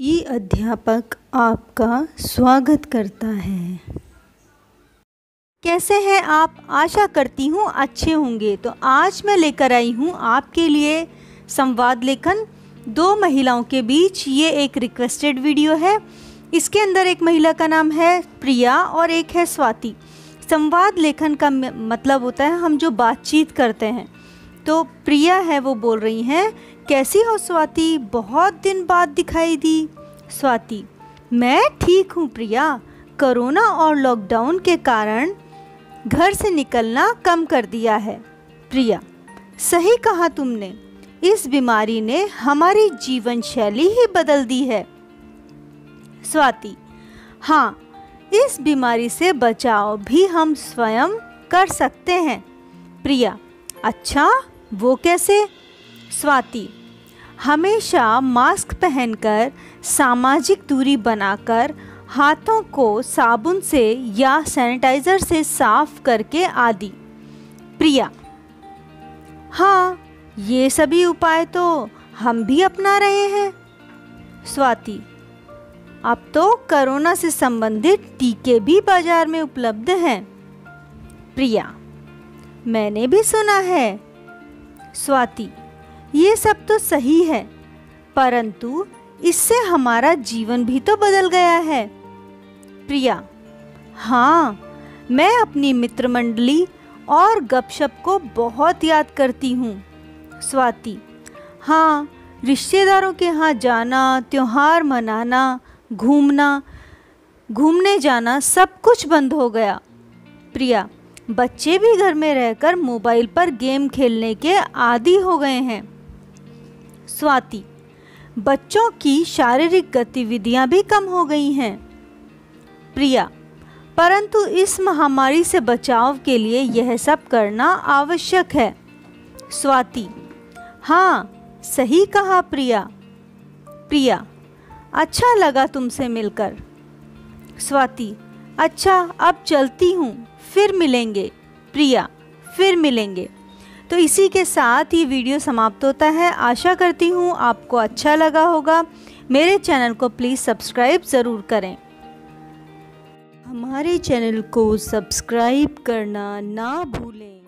ई अध्यापक आपका स्वागत करता है। कैसे हैं आप? आशा करती हूँ अच्छे होंगे। तो आज मैं लेकर आई हूँ आपके लिए संवाद लेखन। दो महिलाओं के बीच ये एक रिक्वेस्टेड वीडियो है। इसके अंदर एक महिला का नाम है प्रिया और एक है स्वाति। संवाद लेखन का मतलब होता है हम जो बातचीत करते हैं। तो प्रिया है, वो बोल रही हैं, कैसी हो स्वाति? बहुत दिन बाद दिखाई दी। स्वाति, मैं ठीक हूँ प्रिया। कोरोना और लॉकडाउन के कारण घर से निकलना कम कर दिया है। प्रिया, सही कहा तुमने। इस बीमारी ने हमारी जीवन शैली ही बदल दी है। स्वाति हाँ इस बीमारी से बचाव भी हम स्वयं कर सकते हैं। प्रिया अच्छा वो कैसे? स्वाति, हमेशा मास्क पहनकर सामाजिक दूरी बनाकर हाथों को साबुन से या सैनिटाइज़र से साफ़ करके आदि। प्रिया हाँ ये सभी उपाय तो हम भी अपना रहे हैं। स्वाति, अब तो कोरोना से संबंधित टीके भी बाज़ार में उपलब्ध हैं। प्रिया, मैंने भी सुना है स्वाति, ये सब तो सही है, परंतु इससे हमारा जीवन भी तो बदल गया है। प्रिया हाँ मैं अपनी मित्र मंडली और गपशप को बहुत याद करती हूँ। स्वाति हाँ रिश्तेदारों के यहाँ जाना, त्यौहार मनाना, घूमना, घूमने जाना सब कुछ बंद हो गया। प्रिया बच्चे भी घर में रहकर मोबाइल पर गेम खेलने के आदि हो गए हैं। स्वाति, बच्चों की शारीरिक गतिविधियाँ भी कम हो गई हैं। प्रिया, परंतु इस महामारी से बचाव के लिए यह सब करना आवश्यक है। स्वाति हाँ सही कहा प्रिया। प्रिया अच्छा लगा तुमसे मिलकर। स्वाति अच्छा अब चलती हूँ, फिर मिलेंगे। प्रिया, फिर मिलेंगे। तो इसी के साथ ये वीडियो समाप्त होता है। आशा करती हूँ आपको अच्छा लगा होगा। मेरे चैनल को प्लीज़ सब्सक्राइब ज़रूर करें। हमारे चैनल को सब्सक्राइब करना ना भूलें।